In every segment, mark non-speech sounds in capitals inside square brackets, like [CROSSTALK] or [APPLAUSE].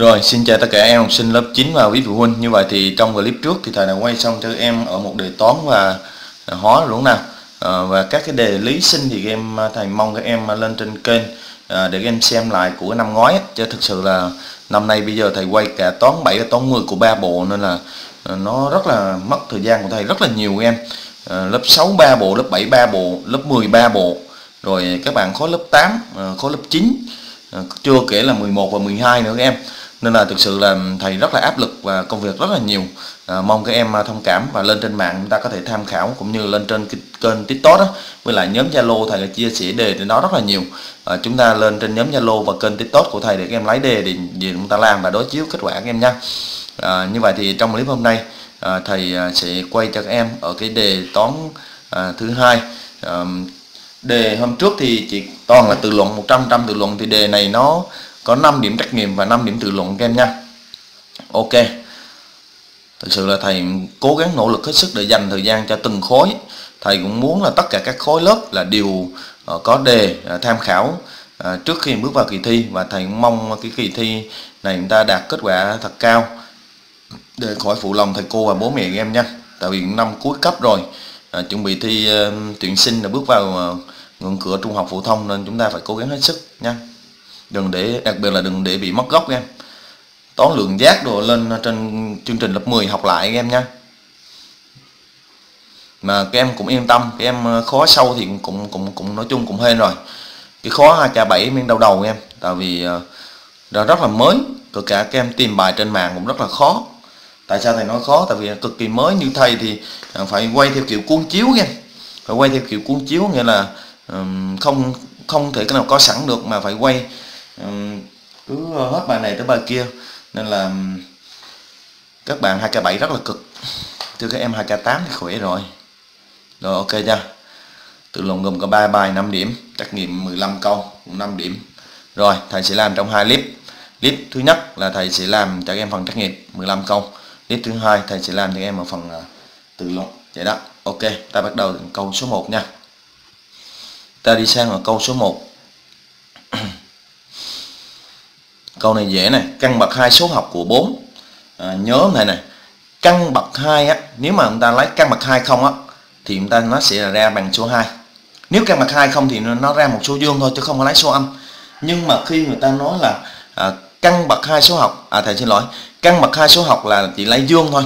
Rồi, xin chào tất cả em học sinh lớp 9 và quý phụ huynh. Như vậy thì trong clip trước thì thầy đã quay xong cho em ở một đề toán và à, hóa đúng nào. À, và các cái đề lý sinh thì em à, thầy mong các em à, lên trên kênh à, để các em xem lại của năm ngoái chứ thực sự là năm nay bây giờ thầy quay cả toán 7 và toán 10 của ba bộ nên là nó rất là mất thời gian của thầy rất là nhiều em. À, lớp 6 3 bộ, lớp 7 3 bộ, lớp 10 3 bộ. Rồi các bạn khối lớp 8, ờ, khối lớp 9 ờ, chưa kể là 11 và 12 nữa các em nên là thực sự là thầy rất là áp lực và công việc rất là nhiều. À, mong các em à, thông cảm và lên trên mạng chúng ta có thể tham khảo cũng như lên trên kênh tiktok đó. Với lại nhóm zalo thầy chia sẻ đề trên đó rất là nhiều. À, chúng ta lên trên nhóm zalo và kênh tiktok của thầy để các em lấy đề để, chúng ta làm và đối chiếu kết quả các em nha. À, như vậy thì trong clip hôm nay à, thầy à, sẽ quay cho các em ở cái đề toán à, thứ hai. À, đề hôm trước thì chỉ toàn là từ luận 100 trăm từ luận thì đề này nó có 5 điểm trắc nghiệm và 5 điểm tự luận các em nha. Ok. Thực sự là thầy cố gắng nỗ lực hết sức để dành thời gian cho từng khối. Thầy cũng muốn là tất cả các khối lớp là đều ờ, có đề ờ, tham khảo ờ, trước khi bước vào kỳ thi. Và thầy cũng mong cái kỳ thi này chúng ta đạt kết quả thật cao. Để khỏi phụ lòng thầy cô và bố mẹ em nha. Tại vì năm cuối cấp rồi. À, chuẩn bị thi uh, tuyển sinh là bước vào uh, ngưỡng cửa trung học phổ thông nên chúng ta phải cố gắng hết sức nha đừng để đặc biệt là đừng để bị mất gốc em. Toán lượng giác đồ lên trên chương trình lớp 10 học lại em nha. Mà các em cũng yên tâm các em ờ, khó sâu thì cũng cũng cũng nói chung cũng hên rồi. Cái khó 2k7 miếng đau đầu em tại vì ờ, nó rất là mới Cực cả các em tìm bài trên mạng cũng rất là khó. Tại sao thầy nói khó? Tại vì cực kỳ mới như thầy thì ờ, phải quay theo kiểu cuốn chiếu em. Phải quay theo kiểu cuốn chiếu nghĩa là um, không không thể cái nào có sẵn được mà phải quay cứ hết bài này tới bài kia, nên là các bạn 2k7 rất là cực. Chứ các em 2k8 thì khỏe rồi. Rồi, ok nha. Tự luận gồm có 3 bài 5 điểm. Trắc nghiệm 15 câu 5 điểm. Rồi, thầy sẽ làm trong hai clip. Clip thứ nhất là thầy sẽ làm cho các em phần trắc nghiệm 15 câu. Clip thứ hai, thầy sẽ làm cho các em ở phần ờ, tự luận. Vậy đó, ok. Ta bắt đầu câu số 1 nha. Ta đi sang ở câu số 1 câu này dễ này. Căn bậc hai số học của 4 à, nhớ này này. Căn bậc hai á nếu mà chúng ta lấy căn bậc hai không á thì chúng ta nó sẽ ra bằng số 2 nếu căn bậc hai không thì nó ra một số dương thôi chứ không có lấy số âm. Nhưng mà khi người ta nói là à, căn bậc hai số học à thầy xin lỗi căn bậc hai số học là chỉ lấy dương thôi.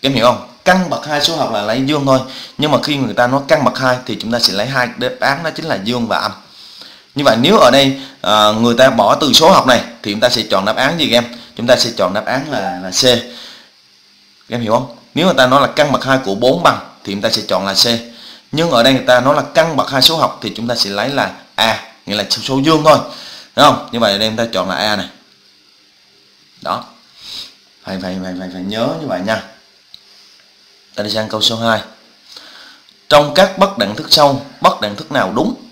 Em hiểu không? Căn bậc hai số học là lấy dương thôi. Nhưng mà khi người ta nói căn bậc hai thì chúng ta sẽ lấy hai đáp án đó chính là dương và âm như vậy nếu ở đây à, người ta bỏ từ số học này thì chúng ta sẽ chọn đáp án gì em? Chúng ta sẽ chọn đáp án là là C. Em hiểu không? Nếu người ta nói là căn bậc hai của 4 bằng thì chúng ta sẽ chọn là C. Nhưng ở đây người ta nói là căn bậc hai số học thì chúng ta sẽ lấy là A nghĩa là số dương thôi. Đúng không? Như vậy ở đây chúng ta chọn là A này. Đó. Phải phải phải phải, phải nhớ như vậy nha. Ta đi sang câu số 2 trong các bất đẳng thức sau bất đẳng thức nào đúng?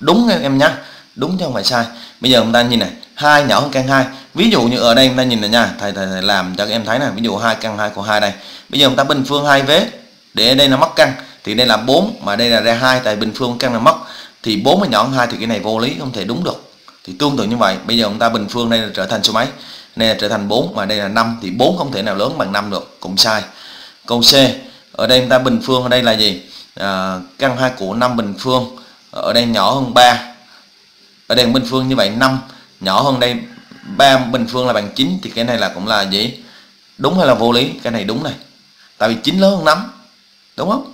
Đúng em, em nhá. Đúng chứ không phải sai. Bây giờ chúng ta nhìn này hai nhỏ hơn căn hai. Ví dụ như ở đây chúng ta nhìn này nha. Thầy thầy, thầy làm cho các em thấy này ví dụ hai căn hai của hai đây. Bây giờ chúng ta bình phương hai vế. Để đây là mất căn thì đây là 4 mà đây là ra hai tại bình phương căn là mất thì 4 mà nhỏ hơn 2 thì cái này vô lý không thể đúng được. Thì tương tự như vậy bây giờ chúng ta bình phương đây là trở thành số mấy? Đây là trở thành 4 mà đây là 5 thì 4 không thể nào lớn bằng 5 được cũng sai. Câu C ở đây chúng ta bình phương ở đây là gì? À, căn 2 của 5 bình phương ở đây nhỏ hơn 3 ở đây bình phương như vậy 5 nhỏ hơn đây 3 bình phương là bằng 9 thì cái này là cũng là gì đúng hay là vô lý? Cái này đúng này. Tại vì 9 lớn hơn 5 đúng không?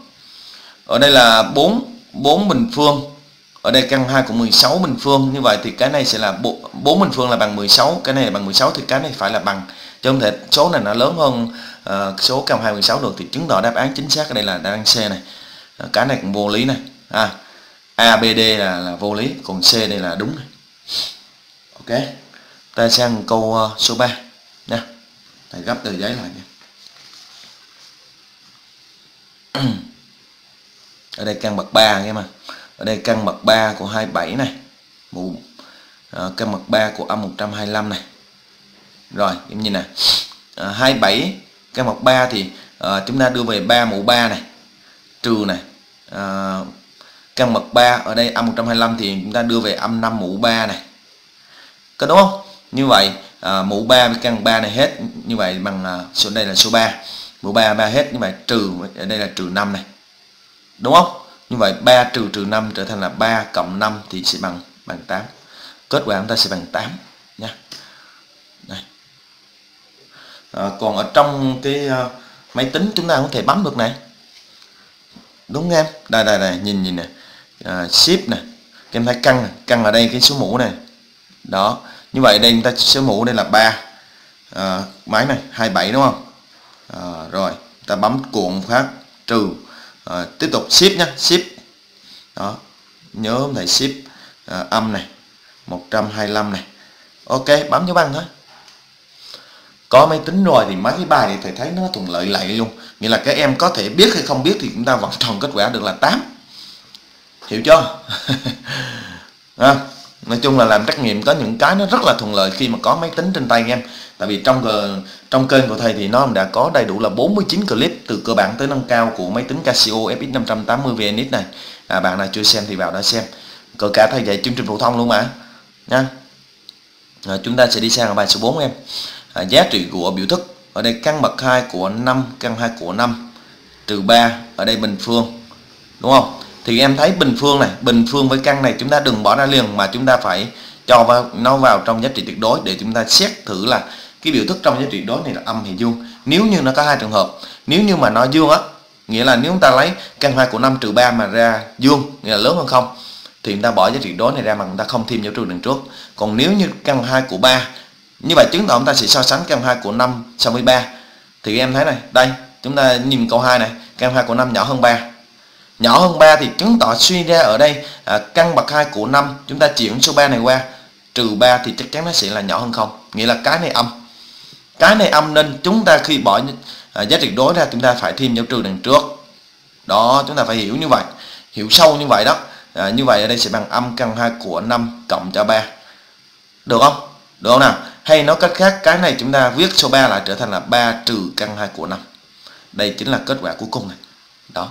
Ở đây là 4 4 bình phương. Ở đây căn 2 cũng 16 bình phương. Như vậy thì cái này sẽ là 4 bình phương là bằng 16 cái này là bằng 16 thì cái này phải là bằng. Chứ không thể số này nó lớn hơn uh, số căn 2 16 được thì chứng tỏ đáp án chính xác ở đây là đáp án C này. Ờ, cái này cũng vô lý này. À ABD là, là vô lý còn C đây là đúng. Ok ta sang câu uh, số 3 nha thầy gấp tờ giấy lại nha. [CLEARS THROAT] Ở đây căn bậc 3 nghe mà. Ở đây căn bậc 3 của 27 này. Mũ à, ờ, căn bậc 3 của âm 125 này. Rồi em nhìn nè. Ờ, à, 27 căn bậc 3 thì à, chúng ta đưa về 3 mũ 3 này. Trừ này. À, căn bậc 3 ở đây âm 125 thì chúng ta đưa về âm 5 mũ 3 này. Có đúng không? Như vậy à, mũ 3 với căn 3 này hết như vậy bằng à, số đây là số 3 mũ 3 3 hết như vậy trừ ở đây là trừ 5 này. Đúng không? Như vậy 3 trừ trừ 5 trở thành là 3 cộng 5 thì sẽ bằng bằng 8 kết quả chúng ta sẽ bằng 8 nha. Đây. À, còn ở trong cái uh, máy tính chúng ta có thể bấm được này. Đúng không em? Đây đây này nhìn nhìn này à, ship này em thấy căng căng ở đây cái số mũ này. Đó. Như vậy đây chúng ta số mũ đây là 3 à, máy này 27 đúng không? À, rồi. Ta bấm cuộn phát trừ. À, tiếp tục ship nhé ship. Đó. Nhớ không thầy ship. À, âm này 125 này. Ok bấm dấu băng thôi. Có máy tính rồi thì mấy cái bài này thầy thấy nó thuận lợi lại luôn. Nghĩa là các em có thể biết hay không biết thì chúng ta vẫn [LAUGHS] tròn kết quả được là 8 hiểu chưa? [LAUGHS] À, nói chung là làm trắc nghiệm có những cái nó rất là thuận lợi khi mà có máy tính trên tay em. Tại vì trong trong kênh của thầy thì nó đã có đầy đủ là 49 clip từ cơ bản tới nâng cao của máy tính Casio FX 580 VNX này. À, bạn nào chưa xem thì vào đã xem. Cỡ cả thầy dạy chương trình phổ thông luôn mà nha. À, chúng ta sẽ đi sang bài số 4 em. À, giá trị của biểu thức. Ở đây căn bậc 2 của 5 căn 2 của 5 trừ 3 ở đây bình phương đúng không? Thì em thấy bình phương này, bình phương với căn này, chúng ta đừng bỏ ra liền, mà chúng ta phải cho vào, nó vào trong giá trị tuyệt đối để chúng ta xét thử là cái biểu thức trong giá trị đối này là âm hay dương nếu như nó có hai trường hợp, nếu như mà nó dương á, nghĩa là nếu chúng ta lấy căn hai của 5 trừ 3 mà ra dương nghĩa là lớn hơn không, thì chúng ta bỏ giá trị đối này ra mà chúng ta không thêm dấu trừ đằng trước. Còn nếu như căn hai của 3 như vậy chứng tỏ chúng ta sẽ so sánh căn hai của 5 so với 3 thì em thấy này, đây, chúng ta nhìn câu 2 này, căn hai của 5 nhỏ hơn 3 nhỏ hơn 3 thì chứng tỏ suy ra ở đây à, căn bậc 2 của 5 chúng ta chuyển số 3 này qua. Trừ 3 thì chắc chắn nó sẽ là nhỏ hơn không? Nghĩa là cái này âm. Cái này âm nên chúng ta khi bỏ à, giá trị đối ra chúng ta phải thêm dấu trừ đằng trước. Đó chúng ta phải hiểu như vậy hiểu sâu như vậy đó. À, như vậy ở đây sẽ bằng âm căn 2 của 5 cộng cho 3 được không? Được không nào? Hay nói cách khác cái này chúng ta viết số 3 lại trở thành là 3 trừ căn 2 của 5 đây chính là kết quả cuối cùng này. Đó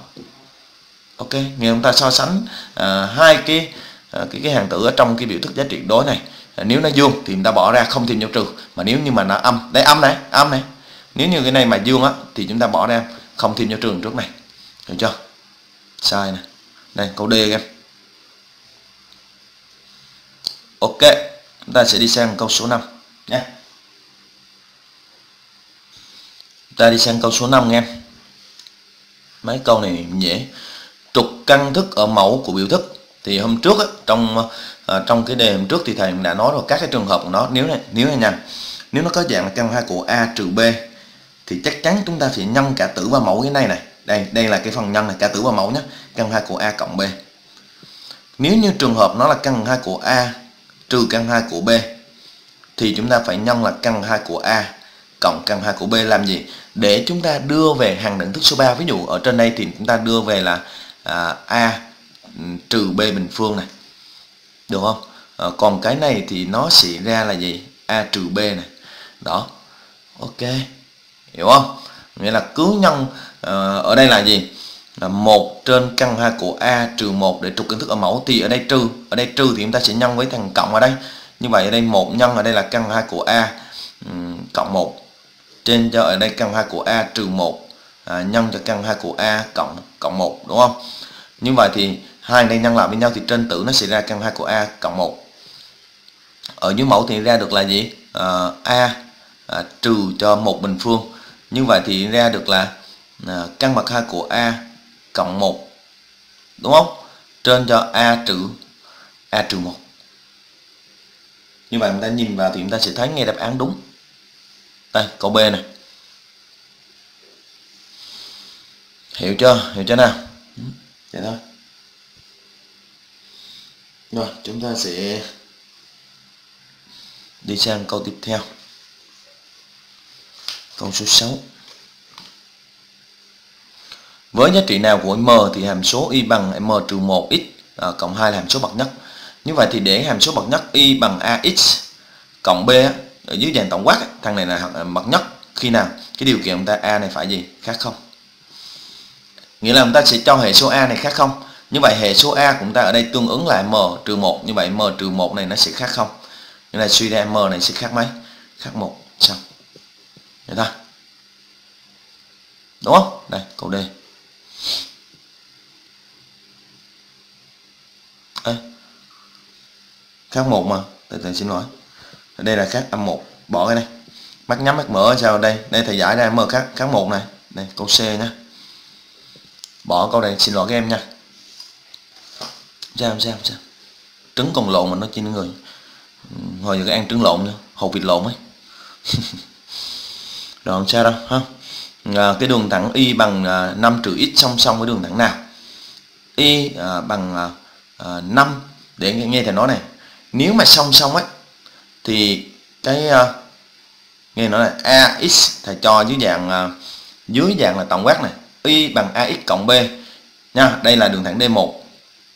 ok nghĩa chúng ta so sánh à, hai cái à, cái cái hàng tử ở trong cái biểu thức giá trị đối này. À, nếu nó dương thì chúng ta bỏ ra không thêm dấu trừ mà nếu như mà nó âm đây âm này âm này. Nếu như cái này mà dương á thì chúng ta bỏ ra không thêm dấu trừ trước này. Hiểu chưa? Sai này đây câu D em. Ok chúng ta sẽ đi sang câu số 5 nhé. Ta đi sang câu số 5 nghe. Mấy câu này dễ căn thức ở mẫu của biểu thức thì hôm trước á, trong à, trong cái đề hôm trước thì thầy đã nói rồi các cái trường hợp của nó nếu này nếu này nha nếu nó có dạng là căn hai của a trừ b thì chắc chắn chúng ta phải nhân cả tử và mẫu cái này này đây đây là cái phần nhân này cả tử và mẫu nhé căn hai của a cộng b nếu như trường hợp nó là căn hai của a trừ căn hai của b thì chúng ta phải nhân là căn hai của A cộng căn hai của B làm gì? Để chúng ta đưa về hàng đẳng thức số 3. Ví dụ ở trên đây thì chúng ta đưa về là à, A ừ, trừ B bình phương này. Được không? À, còn cái này thì nó sẽ ra là gì? A trừ B này. Đó. Ok. Hiểu không? Nghĩa là cứ nhân à, ở đây là gì? Là một trên căn hai của A trừ 1 để trục kiến thức ở mẫu thì ở đây trừ. Ở đây trừ thì chúng ta sẽ nhân với thằng cộng ở đây như vậy ở đây một nhân ở đây là căn hai của A ừ, cộng 1 trên cho ở đây căn hai của A trừ 1 à, nhân cho căn 2 của A cộng cộng 1 đúng không? Như vậy thì hai đây nhân lại với nhau thì trên tử nó sẽ ra căn 2 của A cộng 1 ở dưới mẫu thì ra được là gì? À, A à, trừ cho một bình phương. Như vậy thì ra được là à, căn bậc 2 của A cộng 1 đúng không? Trên cho A trừ A trừ 1 như vậy chúng ta nhìn vào thì chúng ta sẽ thấy ngay đáp án đúng. Đây câu B này hiểu chưa? Hiểu chưa nào? Ừ, vậy thôi. Rồi chúng ta sẽ đi sang câu tiếp theo. Câu số 6 với giá trị nào của m thì hàm số y bằng m trừ 1 x à, cộng 2 là hàm số bậc nhất. Như vậy thì để hàm số bậc nhất y bằng ax cộng b ở dưới dạng tổng quát thằng này là bậc nhất. Khi nào? Cái điều kiện chúng ta a này phải gì? Khác không nghĩa là chúng ta sẽ cho hệ số a này khác không? Như vậy hệ số a của chúng ta ở đây tương ứng là m trừ một. Như vậy m trừ một này nó sẽ khác không? Như là suy ra m này sẽ khác mấy? Khác một. Xong. Được ta đúng không? Đây câu D. Ê, khác một mà. Từ từ xin lỗi. Đây là khác âm một. Bỏ cái này. Mắt nhắm mắt mở sao đây? Đây thầy giải ra m khác khác một này. Đây câu C nhé bỏ câu này xin lỗi các em nha. Sao sao sao? Trứng còn lộn mà nó trên người. Hồi giờ cái ăn trứng lộn nữa hột vịt lộn ấy. [LAUGHS] Rồi sao đâu ha? À, cái đường thẳng y bằng à, 5 trừ x song song với đường thẳng nào? Y à, bằng à, à, 5 để nghe, nghe thầy nói này. Nếu mà song song ấy thì cái à, nghe nói là ax thầy cho dưới dạng à, dưới dạng là tổng quát này y bằng ax cộng b nha. Đây là đường thẳng d1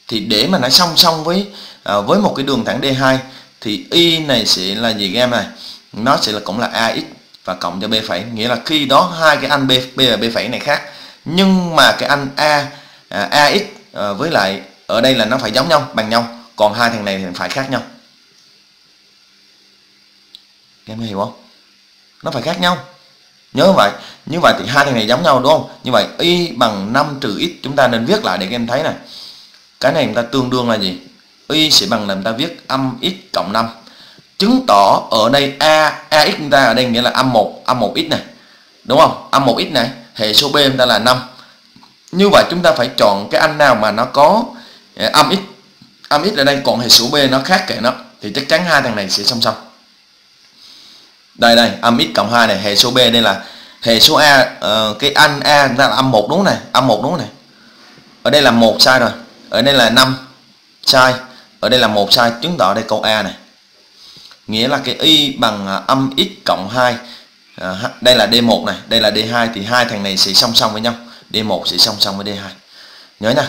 thì để mà nó song song với à, với một cái đường thẳng d2 thì y này sẽ là gì các em này? Nó sẽ là cũng là ax và cộng cho b phẩy. Nghĩa là khi đó hai cái anh b b và b phẩy này khác. Nhưng mà cái anh a à, ax à, với lại ở đây là nó phải giống nhau bằng nhau. Còn hai thằng này thì phải khác nhau. Em hiểu không? Nó phải khác nhau nhớ vậy. Như vậy thì hai thằng này giống nhau đúng không? Như vậy y bằng 5 trừ x chúng ta nên viết lại để các em thấy này cái này chúng ta tương đương là gì? Y sẽ bằng là chúng ta viết âm x cộng 5 chứng tỏ ở đây a ax chúng ta ở đây nghĩa là âm 1 âm 1 x này. Đúng không? Âm 1 x này, hệ số b chúng ta là 5 như vậy chúng ta phải chọn cái anh nào mà nó có à, âm x. Âm x ở đây còn hệ số b nó khác kệ nó. Thì chắc chắn hai thằng này sẽ song song đây đây âm x cộng 2 này hệ số b đây là hệ số a uh, cái anh a ra là âm một đúng này? Âm một đúng này? Ở đây là một sai rồi. Ở đây là 5 sai. Ở đây là một sai. Chứng tỏ đây câu a này. Nghĩa là cái y bằng à, âm x cộng 2 à, đây là D1 này. Đây là D2 thì hai thằng này sẽ song song với nhau. D1 sẽ song song với D2 nhớ nha.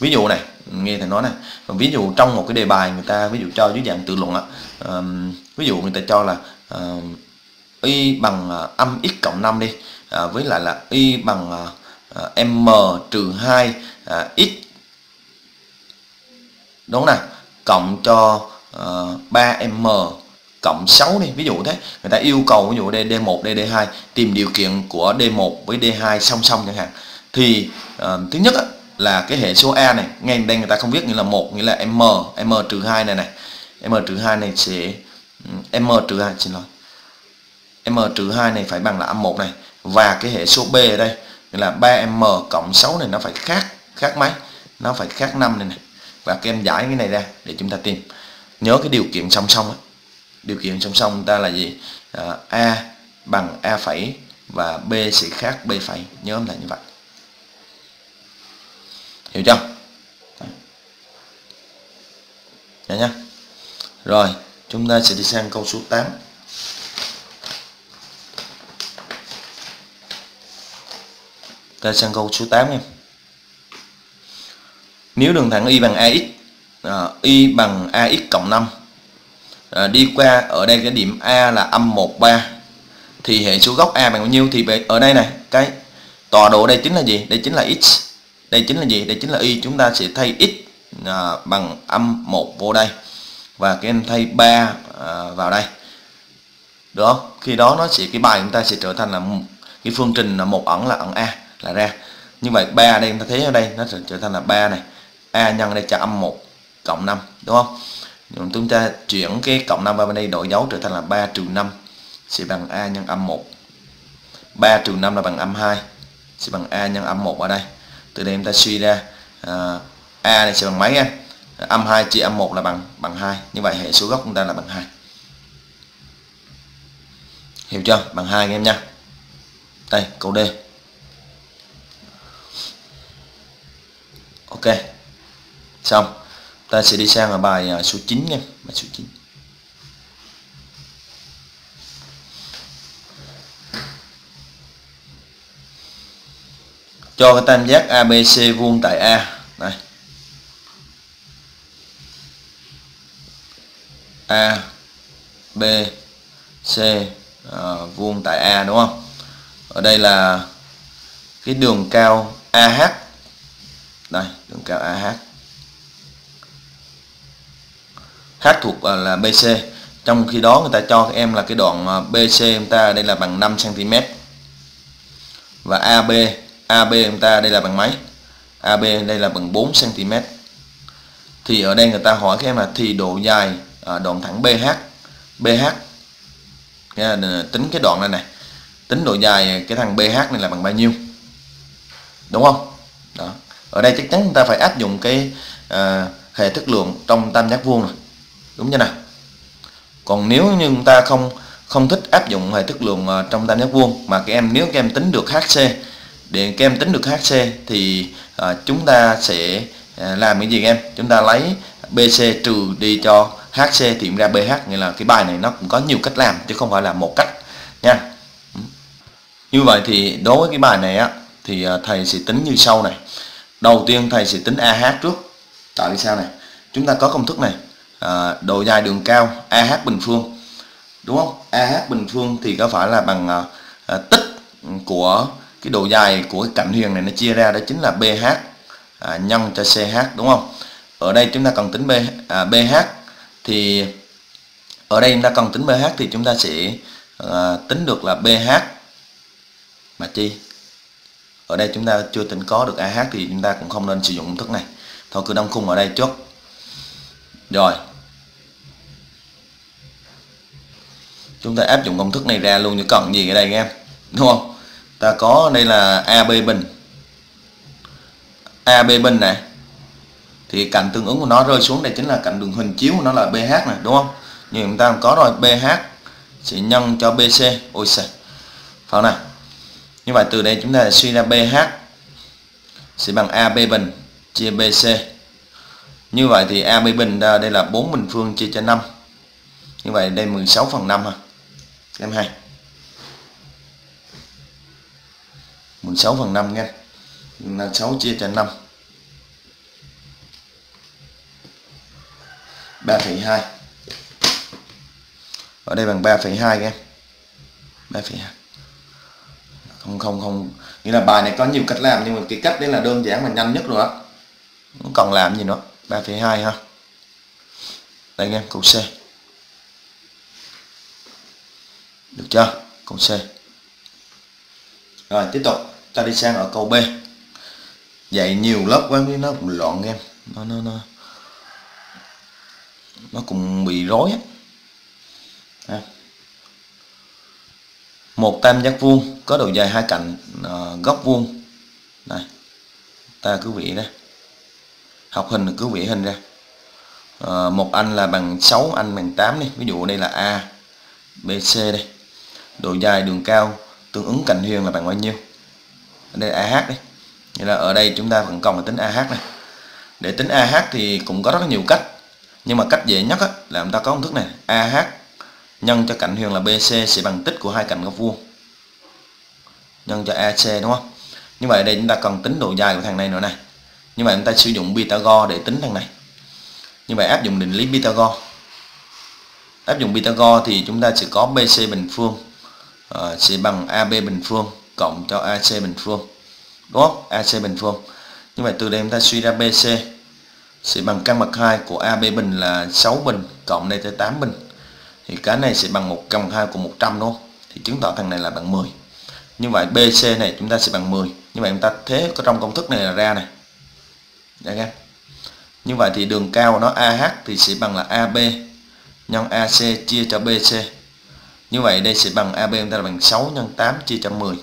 Ví dụ này nghe thầy nói này. Ví dụ trong một cái đề bài người ta ví dụ cho dưới dạng tự luận á um, ví dụ người ta cho là uh, y bằng uh, âm x cộng 5 đi uh, với lại là y bằng uh, m trừ 2 uh, x. Đúng nè cộng cho uh, 3m cộng 6 đi ví dụ thế. Người ta yêu cầu ví dụ đây D1 đây D2 tìm điều kiện của D1 với D2 song song chẳng hạn. Thì uh, thứ nhất á, là cái hệ số A này ngay đây người ta không viết nghĩa là một nghĩa là m m trừ 2 này này m trừ 2 này sẽ Ừ, m trừ 2 xin lỗi. M trừ 2 này phải bằng là âm 1 này. Và cái hệ số B ở đây nghĩa là 3m cộng 6 này nó phải khác khác mấy? Nó phải khác 5 này này và các em giải cái này ra để chúng ta tìm. Nhớ cái điều kiện song song ấy. điều kiện song song ta là gì? À, A bằng A phẩy và B sẽ khác B phẩy. Nhớ là như vậy. Hiểu chưa? Đấy. Nhá. Rồi chúng ta sẽ đi sang câu số 8 ta sang câu số 8 em nếu đường thẳng y bằng ax à, y bằng ax cộng 5 à, đi qua ở đây cái điểm a là âm 13 thì hệ số góc a bằng bao nhiêu? Thì ở đây này cái tọa độ đây chính là gì? Đây chính là x. Đây chính là gì? Đây chính là y. Chúng ta sẽ thay x à, bằng âm 1 vô đây và cái em thay 3 à, vào đây. Được không? Khi đó nó sẽ cái bài chúng ta sẽ trở thành là cái phương trình là một ẩn là ẩn a là ra. Như vậy 3 đây chúng ta thấy ở đây nó sẽ trở thành là 3 này. A nhân đây cho âm 1 cộng 5 đúng không? Chúng ta chuyển cái cộng 5 vào bên đây đổi dấu trở thành là 3 trừ 5 sẽ bằng a nhân âm 1 3 trừ 5 là bằng âm 2 sẽ bằng a nhân âm 1 ở đây. Từ đây chúng ta suy ra à, a này sẽ bằng mấy em âm 2 chia âm 1 là bằng bằng 2 như vậy hệ số gốc chúng ta là bằng 2 hiểu chưa? Bằng 2 anh em nha. Đây, câu D. Ok. Xong. Ta sẽ đi sang ở bài à, số 9 nha. Bài số 9 cho cái tam giác ABC vuông tại A. A B C à, vuông tại A đúng không? Ở đây là cái đường cao AH đây đường cao AH H. Thuộc à, là BC trong khi đó người ta cho các em là cái đoạn à, BC chúng ta đây là bằng 5 cm và AB AB chúng ta đây là bằng mấy? AB đây là bằng 4 cm thì ở đây người ta hỏi các em là thì độ dài à, đoạn thẳng BH BH tính cái đoạn này này tính độ dài cái thằng BH này là bằng bao nhiêu? Đúng không? Đó. Ở đây chắc chắn chúng ta phải áp dụng cái à, hệ thức lượng trong tam giác vuông này đúng chưa nào? Còn nếu như chúng ta không không thích áp dụng hệ thức lượng ờ, trong tam giác vuông mà các em nếu các em tính được HC để các em tính được HC thì à, chúng ta sẽ à, làm cái gì các em? Chúng ta lấy BC trừ đi cho HC tìm ra BH nghĩa là cái bài này nó cũng có nhiều cách làm chứ không phải là một cách nha. Ừ. Như vậy thì đối với cái bài này á thì ờ, thầy sẽ tính như sau này. Đầu tiên thầy sẽ tính AH trước. Tại vì sao này? Chúng ta có công thức này à, độ dài đường cao AH bình phương. Đúng không? AH bình phương thì có phải là bằng à, tích của cái độ dài của cái cạnh huyền này nó chia ra đó chính là BH à, nhân cho CH đúng không? Ở đây chúng ta cần tính B, à, BH thì ở đây chúng ta cần tính pH thì chúng ta sẽ à, tính được là pH mà chi? Ở đây chúng ta chưa tính có được AH thì chúng ta cũng không nên sử dụng công thức này. Thôi cứ đóng khung ở đây trước rồi. Chúng ta áp dụng công thức này ra luôn như cần gì ở đây em đúng không? Ta có đây là AB bình. AB bình này thì cạnh tương ứng của nó rơi xuống đây chính là cạnh đường hình chiếu của nó là BH này, đúng không? Như chúng ta có rồi BH sẽ nhân cho BC ôi xài phải nào? Như vậy từ đây chúng ta suy ra BH sẽ bằng AB bình chia BC như vậy thì AB bình đây là 4 bình phương chia cho 5 như vậy đây 16 phần 5 ha. Em hai. 16 phần 5 nha. Là 6 chia cho 5 3,2 ở đây bằng 3,2 em. 3,2 không không không. Nghĩa là bài này có nhiều cách làm nhưng mà cái cách đấy là đơn giản và nhanh nhất rồi đó không cần làm gì nữa. 3,2 ha. Đây em câu C. Được chưa? Câu C. Rồi tiếp tục. Ta đi sang ở câu B. Dạy nhiều lớp quá nó cũng loạn em. Nó nó nó nó cũng bị rối á. Một tam giác vuông, có độ dài hai cạnh ờ, góc vuông. Này ta cứ vị đây học hình cứ vị hình ra. Ờ, một anh là bằng 6 anh bằng 8 đi. Ví dụ đây là A, B, C đây. Độ dài đường cao, tương ứng cạnh huyền là bằng bao nhiêu? Đây là AH đây nghĩa là ở đây chúng ta vẫn còn là tính AH này. Để tính AH thì cũng có rất nhiều cách nhưng mà cách dễ nhất á, là chúng ta có công thức này. AH nhân cho cạnh huyền là BC sẽ bằng tích của hai cạnh góc vuông. Nhân cho AC đúng không? Như vậy đây chúng ta cần tính độ dài của thằng này nữa này. Như vậy chúng ta sử dụng Pythagore để tính thằng này. Như vậy áp dụng định lý Pythagore. Áp dụng Pythagore thì chúng ta sẽ có BC bình phương uh, sẽ bằng AB bình phương cộng cho AC bình phương. Đúng không? AC bình phương. Như vậy từ đây chúng ta suy ra BC sẽ bằng căn bậc 2 của AB bình là 6 bình cộng đây tới 8 bình. Thì cái này sẽ bằng một căn bậc 2 của 100 đúng không? Thì chứng tỏ thằng này là bằng 10 như vậy BC này chúng ta sẽ bằng 10 như vậy chúng ta thế có trong công thức này là ra này. Đấy em. Như vậy thì đường cao của nó AH thì sẽ bằng là AB nhân AC chia cho BC như vậy đây sẽ bằng AB chúng ta là bằng 6 nhân 8 chia cho 10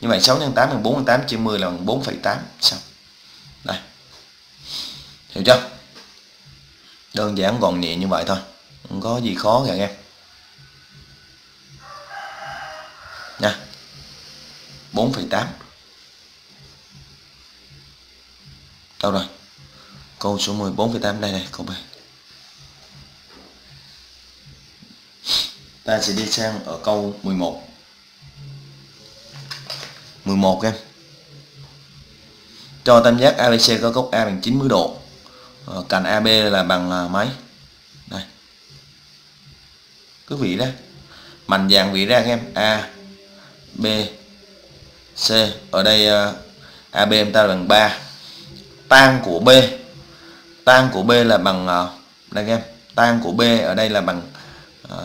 như vậy 6 nhân 8 bằng 4 nhân 8 chia 10 là bằng 4,8 xong hiểu chưa? Đơn giản gọn nhẹ như vậy thôi. Không có gì khó cả em nha. 4,8 đâu rồi? Câu số 14,8 đây này câu B ta sẽ đi sang ở câu 11 11 em. Cho tam giác ABC có góc A bằng 90 độ. Ờ, cạnh AB là bằng à, mấy đây. Cứ vị ra. Mạnh dạng vị ra em. A B C. Ở đây à, uh, AB chúng ta bằng 3 tan của B. Tan của B là bằng uh, đây em. Tan của B ở đây là bằng uh,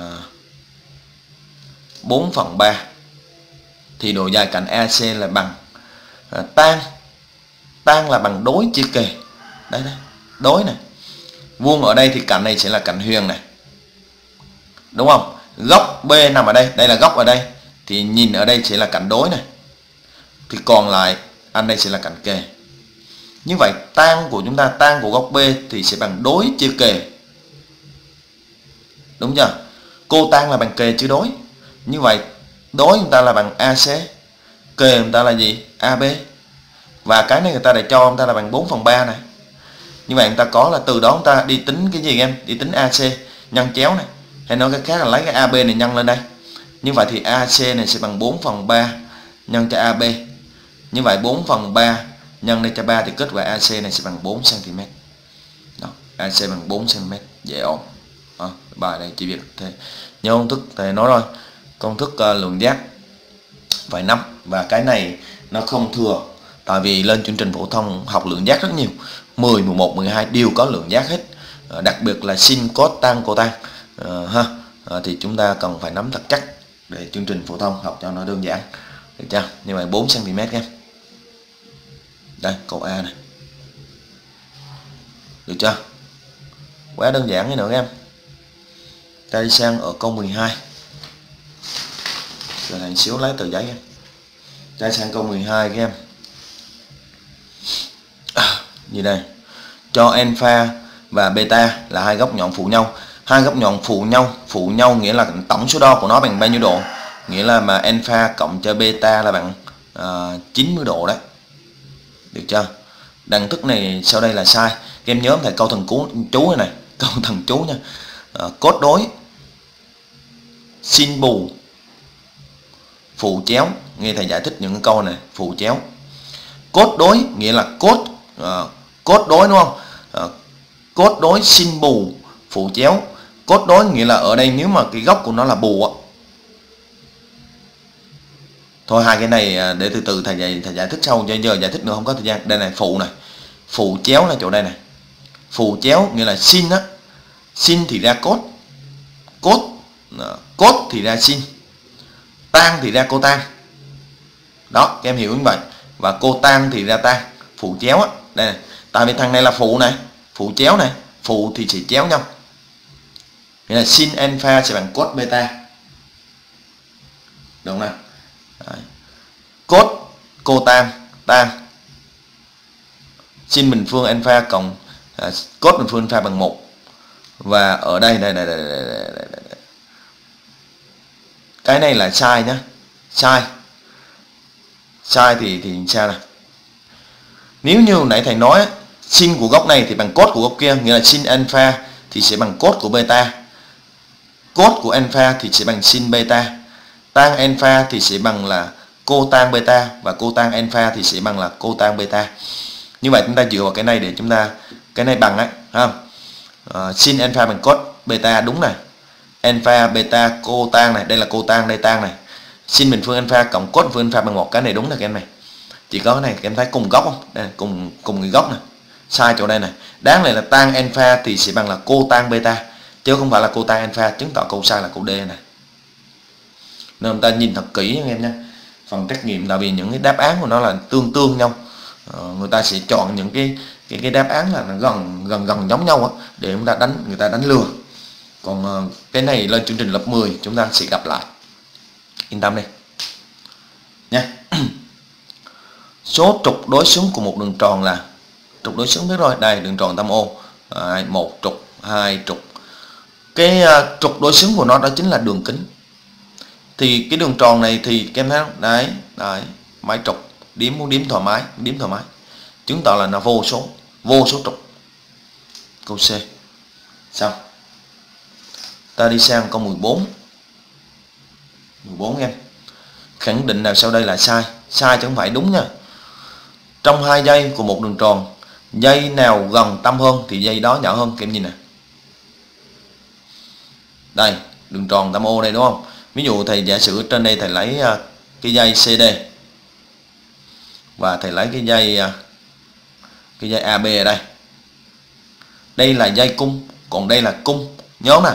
4 phần 3 thì độ dài cạnh AC là bằng uh, tan tan là bằng đối chia kề. Đây đây đối này. Vuông ở đây thì cạnh này sẽ là cạnh huyền này. Đúng không? Góc B nằm ở đây. Đây là góc ở đây. Thì nhìn ở đây sẽ là cạnh đối này. Thì còn lại, anh đây sẽ là cạnh kề. Như vậy tan của chúng ta tan của góc B thì sẽ bằng đối chia kề. Đúng chưa? Cô tan là bằng kề chứ đối. Như vậy, đối chúng ta là bằng AC kề chúng ta là gì? AB và cái này người ta đã cho chúng ta là bằng 4 phần 3 này như vậy người ta có là từ đó chúng ta đi tính cái gì em? Đi tính AC nhân chéo này. Hay nói cái khác là lấy cái AB này nhân lên đây. Như vậy thì AC này sẽ bằng 4 phần 3 nhân cho AB như vậy 4 phần 3 nhân lên cho 3 thì kết quả AC này sẽ bằng 4 cm đó, AC bằng 4 cm dễ ổn. À, bài này chỉ việc thế nhớ công thức thầy nói rồi. Công thức uh, lượng giác. Phải năm và cái này nó không thừa. Tại vì lên chương trình phổ thông học lượng giác rất nhiều. 10, 11, 12 đều có lượng giác hết. Uh, đặc biệt là sin cos tan cotan uh, ờ, ha. Uh, thì chúng ta cần phải nắm thật chắc để chương trình phổ thông học cho nó đơn giản. Được chưa? Như vậy 4 cm nha. Đây câu A này. Được chưa? Quá đơn giản nữa em ta đi sang ở câu 12 rồi thành xíu lấy tờ giấy em ta sang câu 12 các em gì đây. Cho alpha và beta là hai góc nhọn phụ nhau. Hai góc nhọn phụ nhau phụ nhau nghĩa là tổng số đo của nó bằng bao nhiêu độ? Nghĩa là mà alpha cộng cho beta là bằng à, uh, 90 độ đấy. Được chưa? Đẳng thức này sau đây là sai. Các em nhớ thầy câu thần cú chú này này [LAUGHS] câu thần chú nha. Uh, cốt đối xin bù phụ chéo. Nghe thầy giải thích những câu này phụ chéo. Cốt đối nghĩa là cốt uh, cốt đối đúng không? À, cốt đối xin bù phụ chéo. Cốt đối nghĩa là ở đây nếu mà cái góc của nó là bù á. Thôi hai cái này à, để từ từ thầy giải thầy giải thích sau cho giờ giải thích nữa không có thời gian. Đây này phụ này. Phụ chéo là chỗ đây này. Phụ chéo nghĩa là sin á. Sin thì ra cốt. Cốt à, cốt thì ra sin tan thì ra cô tan đó các em hiểu như vậy. Và cô tan thì ra tan phụ chéo á. Đây này tại vì thằng này là phụ này phụ chéo này phụ thì chỉ chéo nhau. Nghĩa là sin alpha sẽ bằng cos beta. Đúng không Đấy. cos cô tan. Tan sin bình phương alpha cộng à, cos bình phương alpha bằng 1 và ở đây đây đây, đây, đây, đây, đây, đây. cái này là sai nhá. Sai. Sai thì thì sao này nếu như nãy thầy nói sin của góc này thì bằng cos của góc kia nghĩa là sin alpha thì sẽ bằng cos của beta. Cos của alpha thì sẽ bằng sin beta. Tan alpha thì sẽ bằng là cotan beta và cotan alpha thì sẽ bằng là cotan beta. Như vậy chúng ta dựa vào cái này để chúng ta cái này bằng ấy không? Ờ, uh, sin alpha bằng cos beta đúng này. Alpha beta cotan này đây là cotan đây tan này. Sin bình phương alpha cộng cos phương alpha bằng một cái này đúng là cái này. Chỉ có cái này em thấy cùng góc không? Đây cùng cùng cái góc này sai chỗ đây này. Đáng lẽ là tan alpha thì sẽ bằng là cô tan beta chứ không phải là cô tan alpha chứng tỏ câu sai là câu D này. Nên chúng ta nhìn thật kỹ anh em nhé. Phần trắc nghiệm là vì những cái đáp án của nó là tương tương nhau. Ờ, người ta sẽ chọn những cái cái, cái đáp án là gần gần gần giống nhau á để chúng ta đánh người ta đánh lừa. Còn ờ, cái này lên chương trình lớp 10 chúng ta sẽ gặp lại. Yên tâm đi. Nha. [CLEARS THROAT] Số trục đối xứng của một đường tròn là trục đối xứng biết rồi đây đường tròn tam ô. À, một trục hai trục. Cái uh, trục đối xứng của nó đó chính là đường kính. Thì cái đường tròn này thì kem thấy không? Đấy đấy máy trục. Điểm muốn điểm thoải mái điểm thoải mái. Chứng tỏ là nó vô số vô số trục. Câu C. Xong. Ta đi sang câu 14 14 em. Khẳng định nào sau đây là sai. Sai chứ không phải đúng nha. Trong hai dây của một đường tròn dây nào gần tâm hơn thì dây đó nhỏ hơn. Kem nhìn nè. Đây đường tròn tam ô đây đúng không? Ví dụ thầy giả sử trên đây thầy lấy à, cái dây CD và thầy lấy cái dây à, cái dây AB ở đây. Đây là dây cung còn đây là cung. Nhớ nè.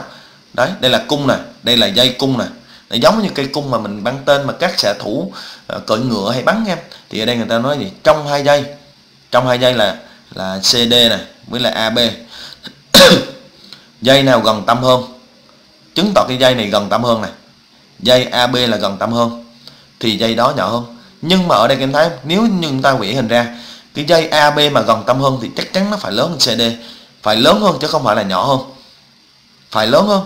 Đấy đây là cung nè đây là dây cung nè. Nó giống như cây cung mà mình bắn tên mà các xạ thủ à, uh, cưỡi ngựa hay bắn em thì ở đây người ta nói gì? Trong hai dây. Trong hai dây là là CD này, với là AB [COUGHS] dây nào gần tâm hơn? Chứng tỏ cái dây này gần tâm hơn này. Dây AB là gần tâm hơn, thì dây đó nhỏ hơn. Nhưng mà ở đây em thấy, nếu như chúng ta vẽ hình ra, cái dây AB mà gần tâm hơn thì chắc chắn nó phải lớn hơn CD phải lớn hơn chứ không phải là nhỏ hơn. Phải lớn hơn.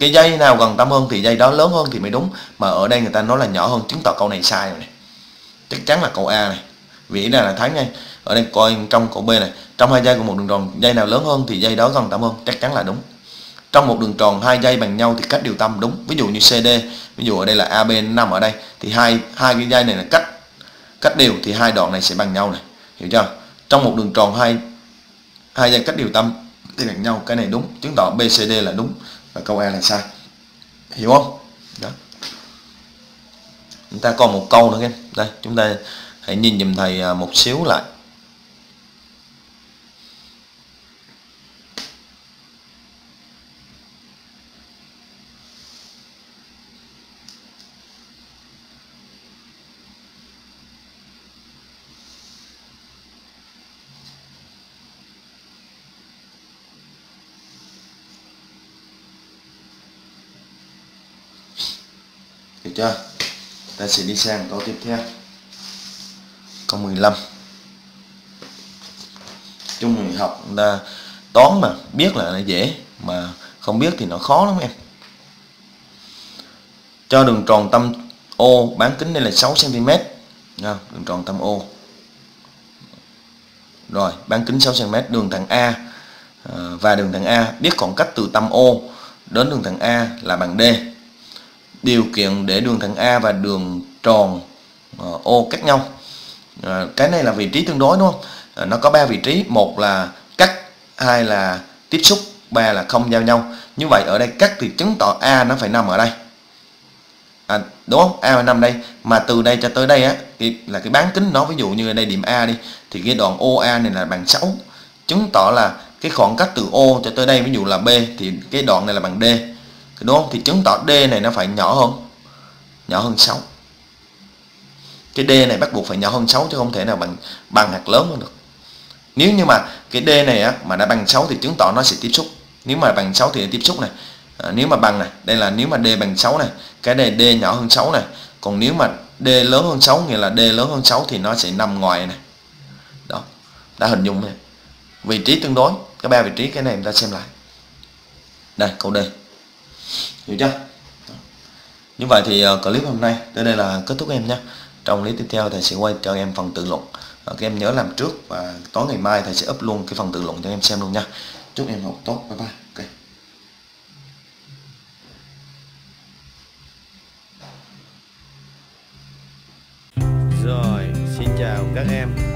Cái dây nào gần tâm hơn thì dây đó lớn hơn thì mới đúng. Mà ở đây người ta nói là nhỏ hơn, chứng tỏ câu này sai rồi này. Chắc chắn là câu A này. Vì này là thắng ngay ở đây coi trong cột B này, trong hai dây của một đường tròn, dây nào lớn hơn thì dây đó gần tâm hơn, chắc chắn là đúng. Trong một đường tròn, hai dây bằng nhau thì cách điều tâm đúng. Ví dụ như CD ví dụ ở đây là AB nằm ở đây, thì hai hai cái dây này là cách cách đều thì hai đoạn này sẽ bằng nhau này. Hiểu chưa? Trong một đường tròn, hai hai dây cách điều tâm thì bằng nhau, cái này đúng. Chứng tỏ BCD là đúng. Và câu A là sai. Hiểu không? Đó. Chúng ta còn một câu nữa em đây, chúng ta hãy nhìn dùm thầy à, một xíu lại được chưa ta sẽ đi sang câu tiếp theo. Câu 15 chung người học người ta toán mà biết là nó dễ mà không biết thì nó khó lắm em. Cho đường tròn tâm O bán kính đây là 6 cm Nha, đường tròn tâm O rồi bán kính 6 cm đường thẳng A. À, và đường thẳng A biết khoảng cách từ tâm O đến đường thẳng A là bằng D điều kiện để đường thẳng A và đường tròn ờ, O cách nhau. Ờ, cái này là vị trí tương đối đúng không? Ờ, nó có ba vị trí một là cắt hai là tiếp xúc ba là không giao nhau. Như vậy ở đây cắt thì chứng tỏ A nó phải nằm ở đây. À, đúng không? A phải nằm đây. Mà từ đây cho tới đây á thì là cái bán kính nó ví dụ như ở đây điểm A đi thì cái đoạn OA này là bằng 6 chứng tỏ là cái khoảng cách từ O cho tới đây ví dụ là B thì cái đoạn này là bằng D đúng không? Thì chứng tỏ D này nó phải nhỏ hơn. Nhỏ hơn 6 cái D này bắt buộc phải nhỏ hơn 6 chứ không thể nào bằng bằng hạt lớn hơn được. Nếu như mà cái D này á, mà đã bằng 6 thì chứng tỏ nó sẽ tiếp xúc. Nếu mà bằng 6 thì tiếp xúc này. À, nếu mà bằng này đây là nếu mà D bằng 6 này cái này D nhỏ hơn 6 này. Còn nếu mà D lớn hơn 6 nghĩa là D lớn hơn 6 thì nó sẽ nằm ngoài này. Đó đã hình dung này vị trí tương đối cái ba vị trí cái này chúng ta xem lại. Đây câu D hiểu chưa? Như vậy thì ờ, clip hôm nay tới đây là kết thúc em nhé. Trong clip tiếp theo thầy sẽ quay cho em phần tự luận. Ờ, các em nhớ làm trước và tối ngày mai thầy sẽ up luôn cái phần tự luận cho em xem luôn nha. Chúc em học tốt. Bye bye. Okay. Rồi, xin chào các em.